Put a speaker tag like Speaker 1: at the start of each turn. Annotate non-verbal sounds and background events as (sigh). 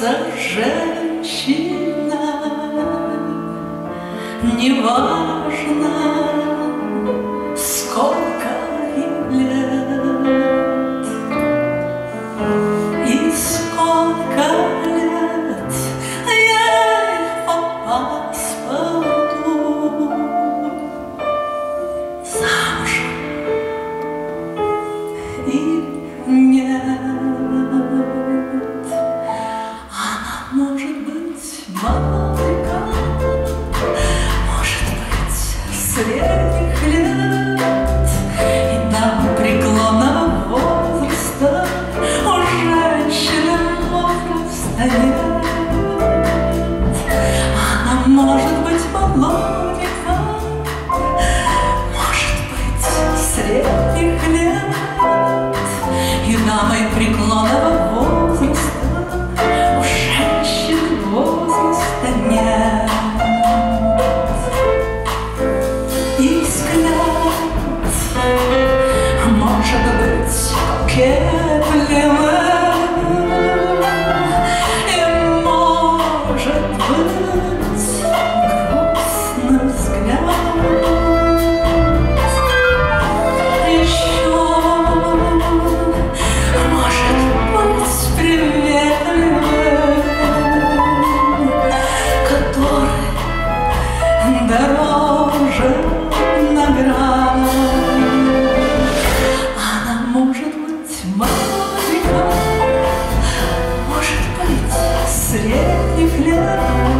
Speaker 1: сердце женщина, неважно. Thank. (laughs) love.